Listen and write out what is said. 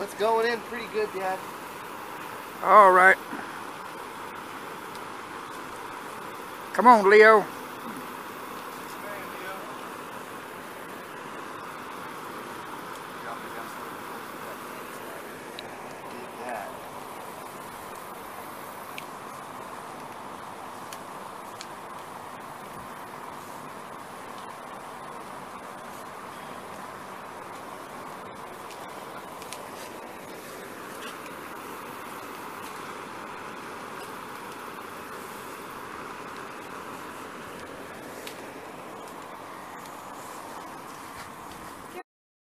It's going in pretty good, Dad. All right. Come on, Leo.